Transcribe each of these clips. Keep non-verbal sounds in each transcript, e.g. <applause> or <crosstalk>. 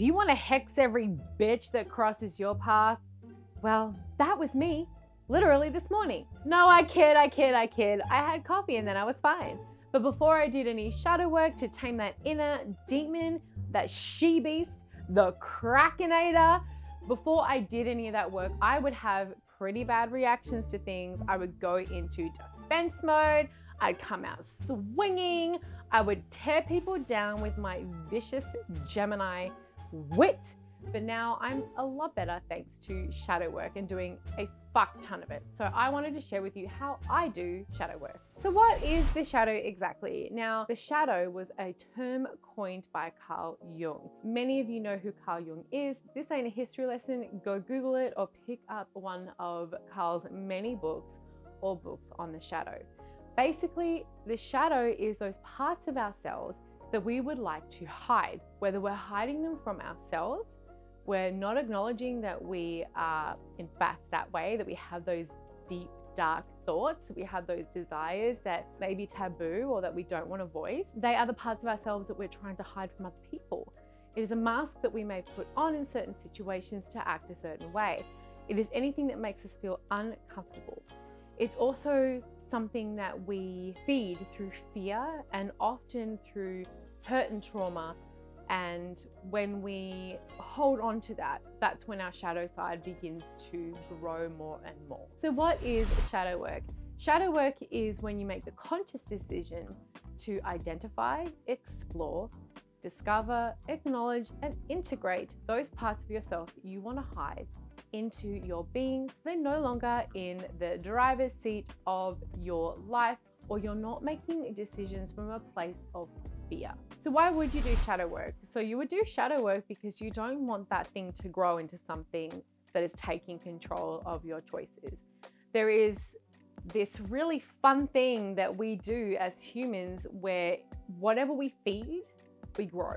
Do you want to hex every bitch that crosses your path? Well, that was me, literally this morning. No, I kid, I kid, I kid. I had coffee and then I was fine. But before I did any shadow work to tame that inner demon, that she beast, the Krakenator, before I did any of that work, I would have pretty bad reactions to things. I would go into defense mode. I'd come out swinging. I would tear people down with my vicious Gemini wit. But now I'm a lot better thanks to shadow work and doing a fuck ton of it. So I wanted to share with you how I do shadow work. So what is the shadow exactly? Now, the shadow was a term coined by Carl Jung. Many of you know who Carl Jung is. This ain't a history lesson. Go Google it or pick up one of Carl's many books or books on the shadow. Basically, the shadow is those parts of ourselves that we would like to hide, whether we're hiding them from ourselves, we're not acknowledging that we are, in fact, that way, that we have those deep, dark thoughts, we have those desires that may be taboo or that we don't want to voice. They are the parts of ourselves that we're trying to hide from other people. It is a mask that we may put on in certain situations to act a certain way. It is anything that makes us feel uncomfortable. It's also something that we feed through fear and often through hurt and trauma. And when we hold on to that, that's when our shadow side begins to grow more and more. So, what is shadow work? Shadow work is when you make the conscious decision to identify, explore, discover, acknowledge, and integrate those parts of yourself you want to hide into your being so they're no longer in the driver's seat of your life or you're not making decisions from a place of fear. So why would you do shadow work? So you would do shadow work because you don't want that thing to grow into something that is taking control of your choices. There is this really fun thing that we do as humans where whatever we feed, we grow.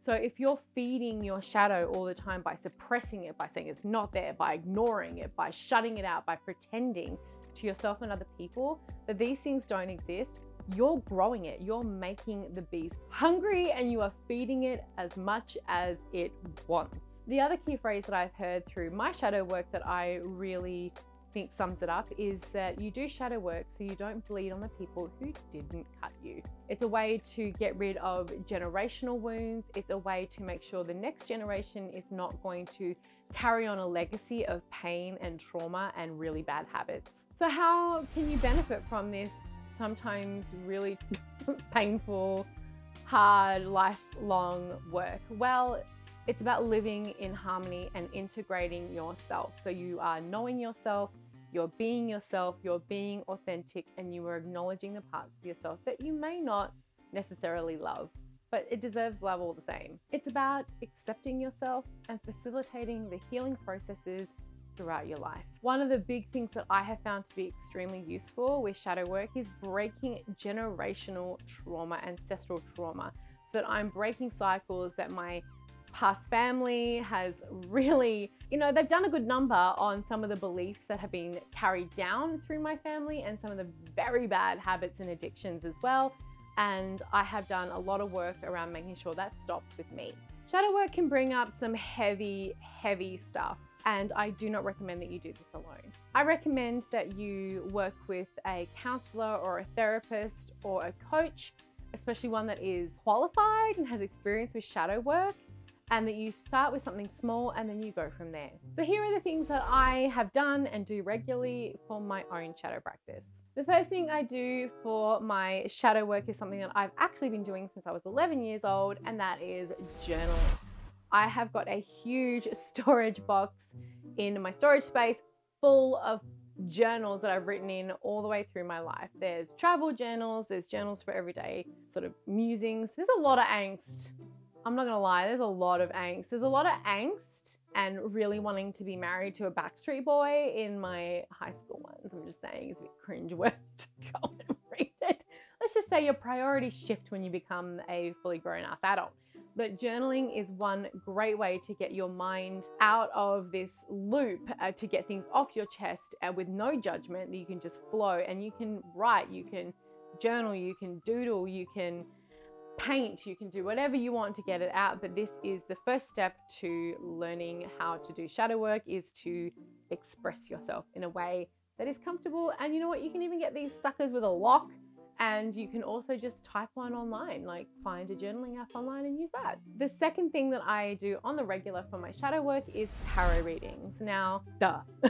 So if you're feeding your shadow all the time by suppressing it, by saying it's not there, by ignoring it, by shutting it out, by pretending to yourself and other people that these things don't exist, you're growing it. You're making the beast hungry and you are feeding it as much as it wants. The other key phrase that I've heard through my shadow work that I really think sums it up is that you do shadow work so you don't bleed on the people who didn't cut you. It's a way to get rid of generational wounds. It's a way to make sure the next generation is not going to carry on a legacy of pain and trauma and really bad habits. So, how can you benefit from this sometimes really <laughs> painful, hard, lifelong work? Well, it's about living in harmony and integrating yourself. So you are knowing yourself, you're being yourself, you're being authentic, and you are acknowledging the parts of yourself that you may not necessarily love, but it deserves love all the same. It's about accepting yourself and facilitating the healing processes throughout your life. One of the big things that I have found to be extremely useful with shadow work is breaking generational trauma, ancestral trauma, so that I'm breaking cycles that my past family has <laughs> really, you know, they've done a good number on some of the beliefs that have been carried down through my family and some of the very bad habits and addictions as well. And I have done a lot of work around making sure that stops with me. Shadow work can bring up some heavy, heavy stuff, and I do not recommend that you do this alone. I recommend that you work with a counselor or a therapist or a coach, especially one that is qualified and has experience with shadow work and that you start with something small and then you go from there. So here are the things that I have done and do regularly for my own shadow practice. The first thing I do for my shadow work is something that I've actually been doing since I was 11 years old, and that is journaling. I have got a huge <laughs> storage box in my storage space full of journals that I've written in all the way through my life. There's travel journals, there's journals for everyday sort of musings. There's a lot of angst I'm not gonna lie, there's a lot of angst. There's a lot of angst and really wanting to be married to a Backstreet Boy in my high school ones. I'm just saying it's a bit cringe <laughs> work to go and read it. Let's just say your priorities shift when you become a fully grown up adult. But journaling is one great way to get your mind out of this loop, uh, to get things off your chest uh, with no judgment. that You can just flow and you can write, you can journal, you can doodle, you can paint, you can do whatever you want to get it out. But this is the first step to learning how to do shadow work is to express yourself in a way that is comfortable. And you know what? You can even get these suckers with a lock and you can also just type one online, like find a journaling app online and use that. The second thing that I do on the regular for my shadow work is tarot readings. Now, duh. <laughs>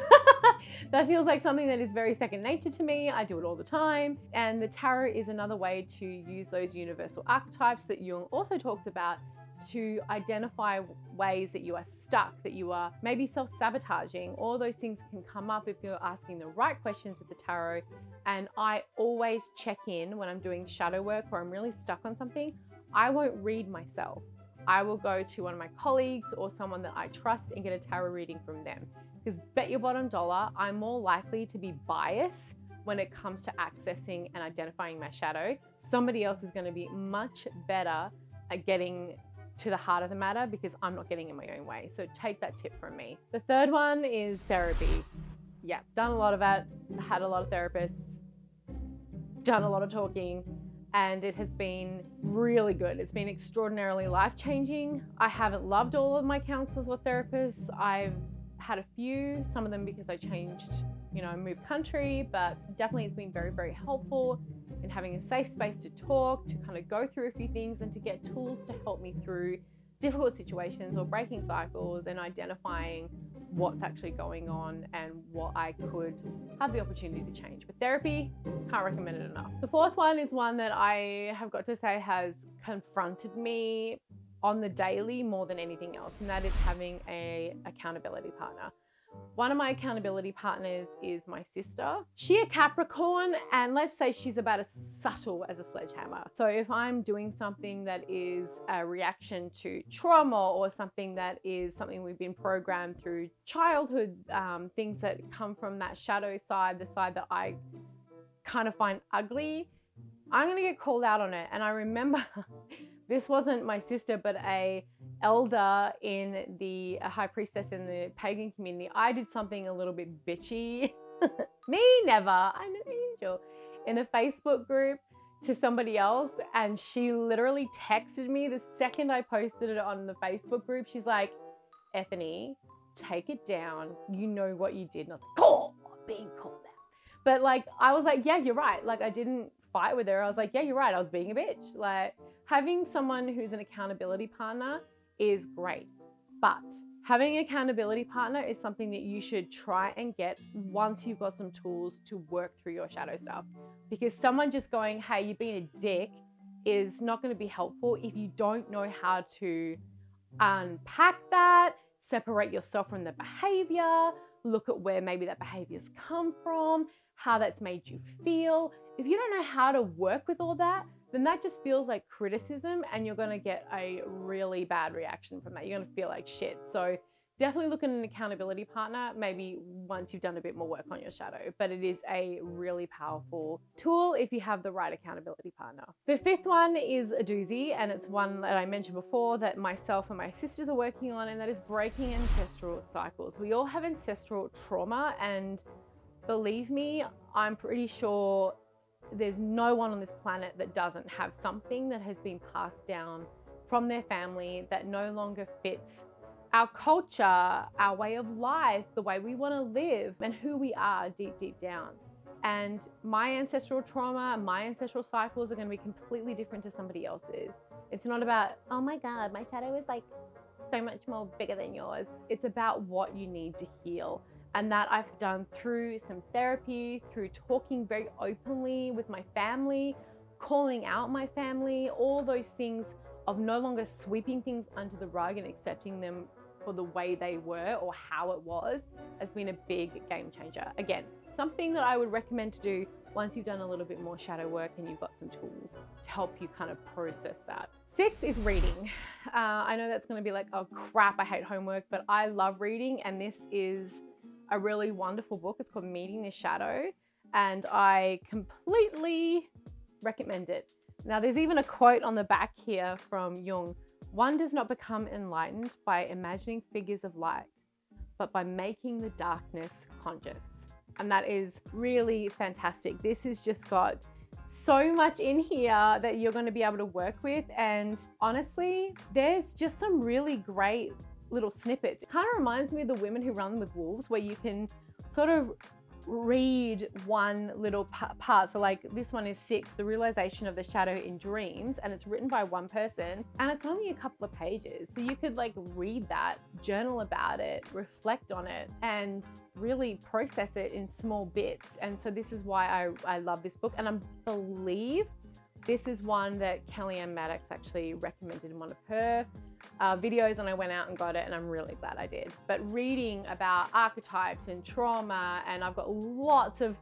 that feels like something that is very second nature to me. I do it all the time. And the tarot is another way to use those universal archetypes that Jung also talks about to identify ways that you are stuck, that you are maybe self sabotaging. All those things can come up if you're asking the right questions with the tarot. And I always check in when I'm doing shadow work or I'm really stuck on something. I won't read myself. I will go to one of my colleagues or someone that I trust and get a tarot reading from them. Because bet your bottom dollar, I'm more likely to be biased when it comes to accessing and identifying my shadow. Somebody else is going to be much better at getting to the heart of the matter because I'm not getting in my own way. So take that tip from me. The third one is therapy. Yeah, done a lot of that, had a lot of therapists, done a lot of talking, and it has been really good. It's been extraordinarily life changing. I haven't loved all of my counselors or therapists. I've had a few, some of them because I changed, you know, moved country, but definitely it's been very, very helpful in having a safe space to talk, to kind of go through a few things and to get tools to help me through difficult situations or breaking cycles and identifying what's actually going on and what I could have the opportunity to change. But therapy, can't recommend it enough. The fourth one is one that I have got to say has confronted me on the daily more than anything else, and that is having a accountability partner. One of my accountability partners is my sister. She a Capricorn and let's say she's about as subtle as a sledgehammer. So if I'm doing something that is a reaction to trauma or something that is something we've been programmed through childhood, um, things that come from that shadow side, the side that I kind of find ugly, I'm to get called out on it. And I remember <laughs> this wasn't my sister, but a elder in the uh, high priestess in the pagan community. I did something a little bit bitchy. <laughs> Me never. I'm an angel. In a Facebook group to somebody else, and she literally texted me the second I posted it on the Facebook group. She's like, Ethony, take it down. You know what you did. And I was like, oh, being called out. But like, I was like, yeah, you're right. Like, I didn't fight with her. I was like, yeah, you're right. I was being a bitch. Like, having someone who's an accountability partner is great. But having an accountability partner is something that you should try and get once you've got some tools to work through your shadow stuff. Because someone just going, hey, you've been a dick is not going to be helpful if you don't know how to unpack that, separate yourself from the behavior, look at where maybe that behavior's come from, how that's made you feel. If you don't know how to work with all that, then that just feels like criticism and you're going to get a really bad reaction from that. You're going to feel like shit. So definitely look at an accountability partner maybe once you've done a bit more work on your shadow but it is a really powerful tool if you have the right accountability partner the fifth one is a doozy and it's one that i mentioned before that myself and my sisters are working on and that is breaking ancestral cycles we all have ancestral trauma and believe me i'm pretty sure there's no one on this planet that doesn't have something that has been passed down from their family that no longer fits our culture, our way of life, the way we want to live, and who we are deep, deep down. And my ancestral trauma, my ancestral cycles are going to be completely different to somebody else's. It's not about, oh my God, my shadow is like so much more bigger than yours. It's about what you need to heal and that I've done through some therapy, through talking very openly with my family, calling out my family, all those things of no longer sweeping things under the rug and accepting them for the way they were or how it was has been a big game changer. Again, something that I would recommend to do once you've done a little bit more shadow work and you've got some tools to help you kind of process that. Six is reading. Uh, I know that's going to be like, oh crap, I hate homework, but I love reading, and this is a really wonderful book. It's called Meeting the Shadow, and I completely recommend it. Now, there's even a quote on the back here from Jung One does not become enlightened by imagining figures of light, but by making the darkness conscious. And that is really fantastic. This has just got so much in here that you're going to be able to work with. And honestly, there's just some really great little snippets. It kind of reminds me of the women who run with wolves, where you can sort of read one little part. So, like this one is six, the realization of the shadow in dreams, and it's written by one person, and it's only a couple of pages. So, you could like read that, journal about it, reflect on it, and really process it in small bits. And so, this is why I, I love this book, and I believe this is one that Kelly-Ann Maddox actually recommended in one of her uh, videos and I went out and got it and I'm really glad I did. But reading about archetypes and trauma and I've got lots of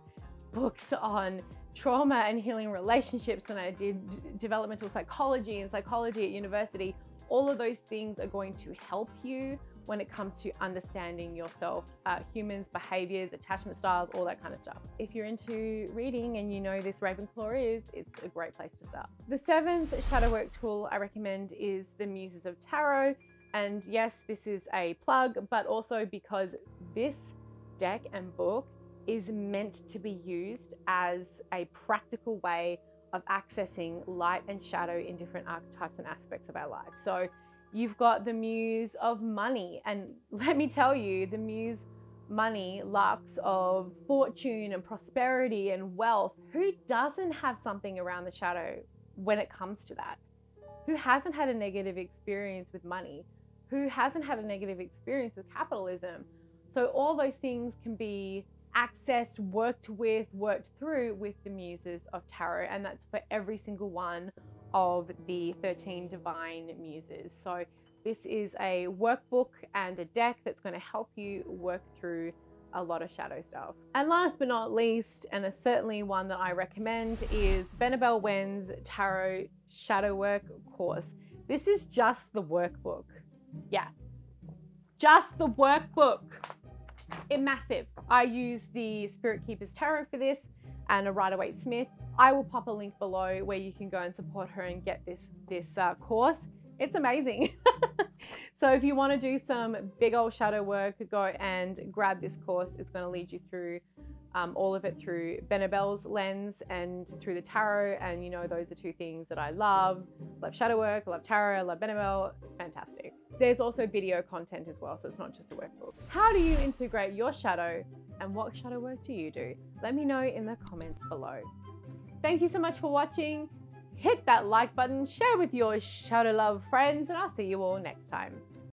books on trauma and healing relationships and I did developmental psychology and psychology at university. All of those things are going to help you when it comes to understanding yourself, uh, humans, behaviors, attachment styles, all that kind of stuff. If you're into reading and you know this Ravenclaw is, it's a great place to start. The seventh shadow work tool I recommend is the Muses of Tarot. And yes, this is a plug, but also because this deck and book is meant to be used as a practical way of accessing light and shadow in different archetypes and aspects of our lives. So You've got the muse of money. And <laughs> let me tell you, the muse money, lux of fortune and prosperity and wealth. Who doesn't have something around the shadow when it comes to that? Who hasn't had a negative experience with money? Who hasn't had a negative experience with capitalism? So, all those things can be accessed, worked with, worked through with the muses of tarot. And that's for every single one of the 13 divine muses. So this is a workbook and a deck that's going to help you work through a lot of shadow stuff. And last but not least, and certainly one that I recommend, is Benebell Wen's Tarot Shadow Work course. This is just the workbook. Yeah, just the workbook. It massive. I use the Spirit Keepers Tarot for this and a Rider Waite Smith. I will pop a link below where you can go and support her and get this, this uh, course. It's amazing. <laughs> so if you want to do some big old shadow work, go and grab this course. It's going to lead you through um, all of it through Benebell's lens and through the tarot. And you know, those are two things that I love. love shadow work, love tarot, love Benebell. It's fantastic. There's also video content as well, so it's not just a workbook. How do you integrate your shadow and what shadow work do you do? Let me know in the comments below. Thank you so much for watching. Hit that like button, share with your shadow love friends, and I'll see you all next time.